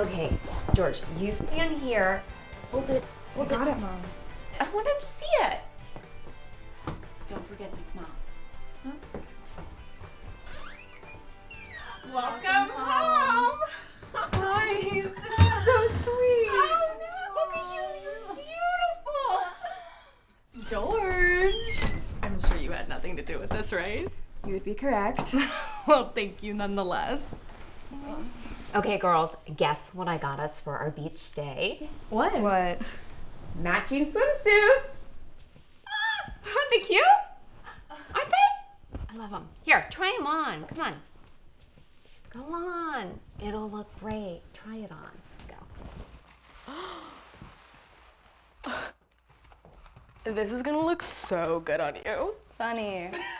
Okay, George, you stand here. Hold it. I got it, Mom. I want him to see it. Don't forget to smile. Welcome home. Guys, this is so sweet. Oh no! Look at you. You're beautiful. George! I'm sure you had nothing to do with this, right? You would be correct. Well, thank you nonetheless. Okay, girls, guess what I got us for our beach day? What? what? Matching swimsuits. Ah, aren't they cute? Aren't they? I love them. Here, try them on. Come on. Go on. It'll look great. Try it on. Go. This is gonna look so good on you. Funny.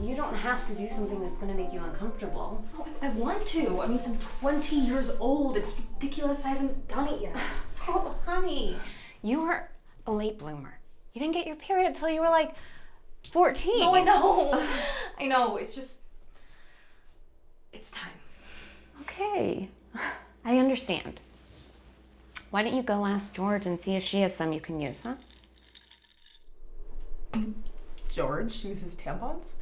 you don't have to do something that's gonna make you uncomfortable. Oh, I want to. I mean, I'm 20 years old. It's ridiculous I haven't done it yet. Oh, honey. You were a late bloomer. You didn't get your period until you were like 14. No, I know. I know. It's just. It's time. Okay. I understand. Why don't you go ask George and see if she has some you can use, huh? George uses tampons?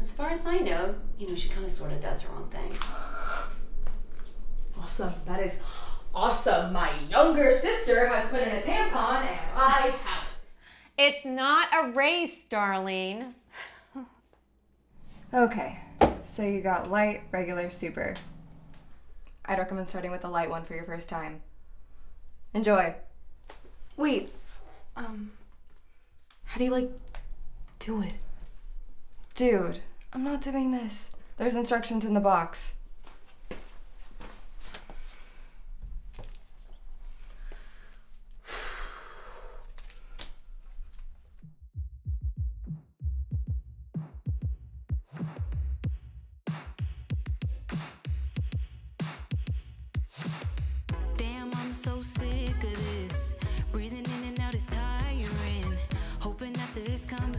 As far as I know, you know, she kind of sort of does her own thing. Awesome. That is awesome. My younger sister has put in a tampon and I haven't. It's not a race, darling. Okay, so you got light, regular, super. I'd recommend starting with the light one for your first time. Enjoy. Wait. Um. How do you like do it? Dude, I'm not doing this. There's instructions in the box.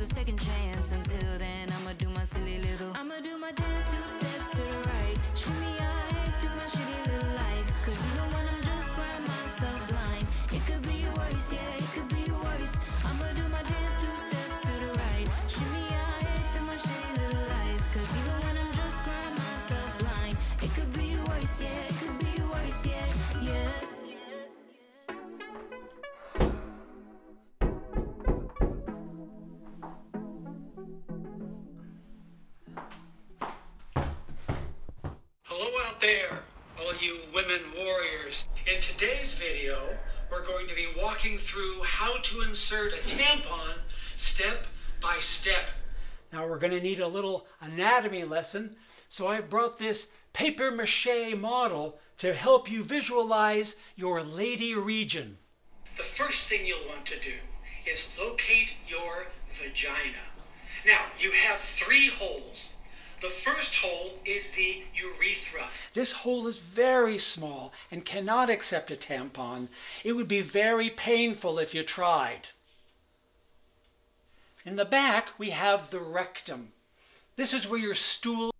A second chance. Until then, I'ma do my silly little. I'ma do my dance two steps to women warriors. In today's video, we're going to be walking through how to insert a tampon step by step. Now we're going to need a little anatomy lesson, so I've brought this paper mache model to help you visualize your lady region. The first thing you'll want to do is locate your vagina. Now, you have three holes. The first hole is the urethra. This hole is very small and cannot accept a tampon. It would be very painful if you tried. In the back, we have the rectum. This is where your stool.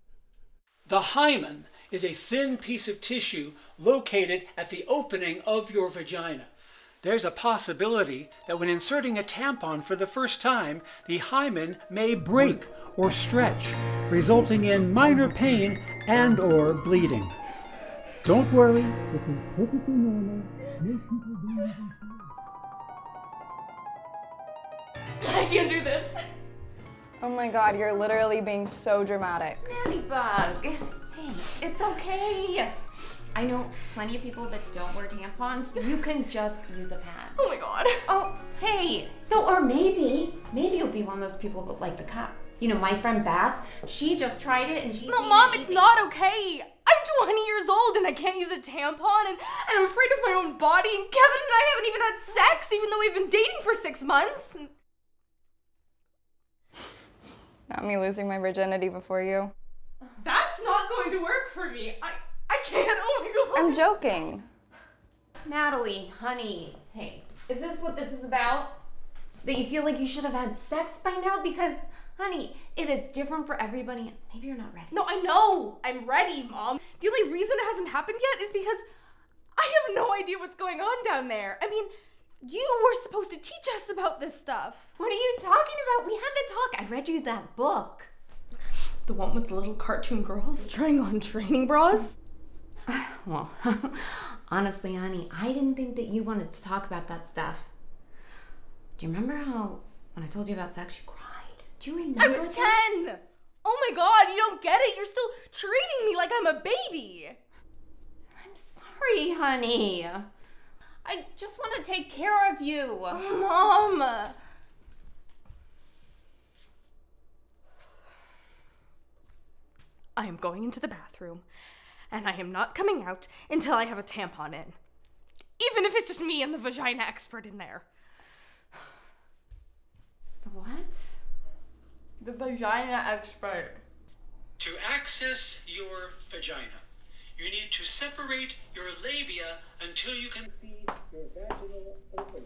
The hymen is a thin piece of tissue located at the opening of your vagina. There's a possibility that when inserting a tampon for the first time, the hymen may break or stretch, resulting in minor pain and or bleeding. Don't worry, this is perfectly normal. Most people don't I can't do this. Oh my god, you're literally being so dramatic. Bug. Hey, it's okay. I know plenty of people that don't wear tampons. You can just use a pad. Oh my god. Oh, hey. No, or maybe, maybe you'll be one of those people that like the cup. You know, my friend Beth, she just tried it and she. No, mom, it's not okay. I'm 20 years old and I can't use a tampon and, and I'm afraid of my own body and Kevin and I haven't even had sex even though we've been dating for six months. Not me losing my virginity before you. that's not going to work for me. I, I can't. Oh my god. I'm joking. Natalie, honey, hey, is this what this is about? That you feel like you should have had sex by now? Because, honey, it is different for everybody. Maybe you're not ready. No, I know. I'm ready, Mom. The only reason it hasn't happened yet is because I have no idea what's going on down there. I mean, you were supposed to teach us about this stuff. What are you talking about? We had the talk. I read you that book. The one with the little cartoon girls trying on training bras? Well, honestly, honey, I didn't think that you wanted to talk about that stuff. Do you remember how when I told you about sex, you cried? Do you remember? I was 10. Oh my god, you don't get it. You're still treating me like I'm a baby. I'm sorry, honey. I just want to take care of you. Mom. I am going into the bathroom, and I am not coming out until I have a tampon in. Even if it's just me and the vagina expert in there. What? The vagina expert. To access your vagina, you need to separate your labia until you can see your vaginal opening.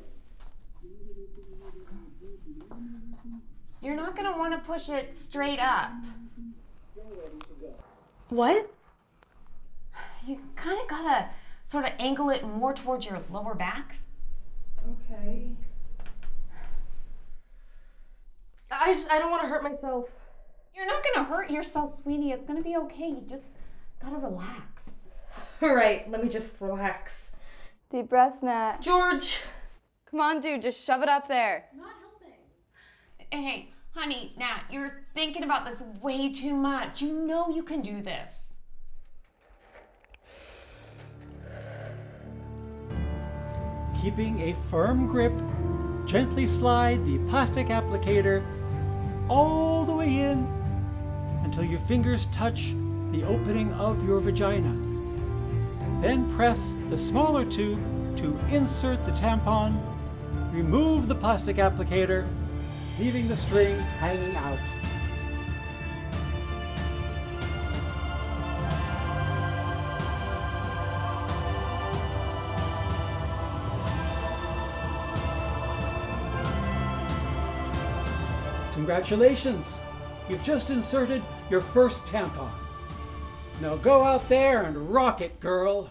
You're not gonna want to push it straight up. What? You kind of gotta sort of angle it more towards your lower back. Okay. I just, I don't want to hurt myself. You're not gonna hurt yourself, sweetie. It's gonna be okay. You just gotta relax. All right, let me just relax. Deep breath, Nat. George. Come on, dude, just shove it up there. Not helping. Hey, honey, Nat, you're thinking about this way too much. You know you can do this. Keeping a firm grip, gently slide the plastic applicator all the way in until your fingers touch the opening of your vagina. Then press the smaller tube to insert the tampon. Remove the plastic applicator, leaving the string hanging out. Congratulations! You've just inserted your first tampon. Now go out there and rock it, girl!